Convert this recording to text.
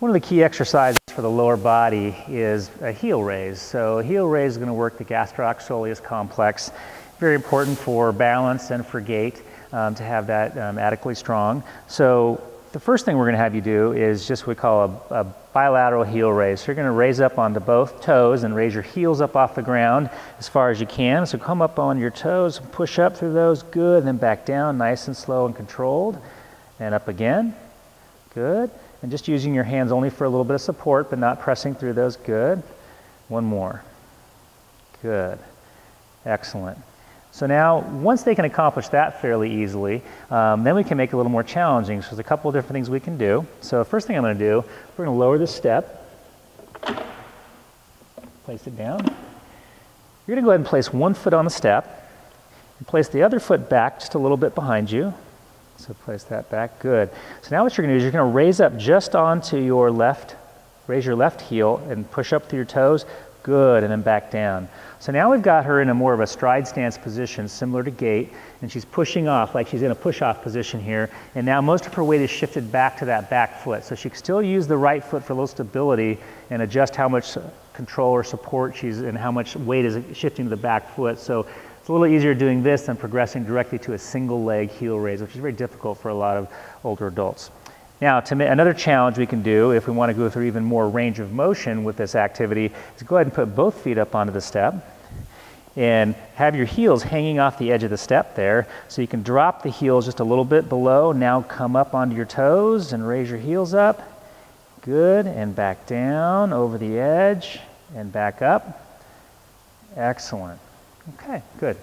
One of the key exercises for the lower body is a heel raise. So a heel raise is going to work the gastrocsoleus complex. Very important for balance and for gait um, to have that um, adequately strong. So the first thing we're going to have you do is just what we call a, a bilateral heel raise. So you're going to raise up onto both toes and raise your heels up off the ground as far as you can. So come up on your toes, push up through those, good, and then back down, nice and slow and controlled. And up again, good. And just using your hands only for a little bit of support, but not pressing through those, good. One more, good, excellent. So now, once they can accomplish that fairly easily, um, then we can make it a little more challenging. So there's a couple of different things we can do. So first thing I'm going to do, we're going to lower this step, place it down. You're going to go ahead and place one foot on the step, and place the other foot back just a little bit behind you. So place that back, good. So now what you're going to do is you're going to raise up just onto your left, raise your left heel and push up through your toes, good, and then back down. So now we've got her in a more of a stride stance position, similar to gait, and she's pushing off like she's in a push-off position here. And now most of her weight is shifted back to that back foot. So she can still use the right foot for a little stability and adjust how much control or support she's and how much weight is shifting to the back foot. So it's a little easier doing this than progressing directly to a single leg heel raise, which is very difficult for a lot of older adults. Now, another challenge we can do if we want to go through even more range of motion with this activity is go ahead and put both feet up onto the step and have your heels hanging off the edge of the step there. So you can drop the heels just a little bit below. Now come up onto your toes and raise your heels up. Good. And back down over the edge and back up. Excellent. Okay, good.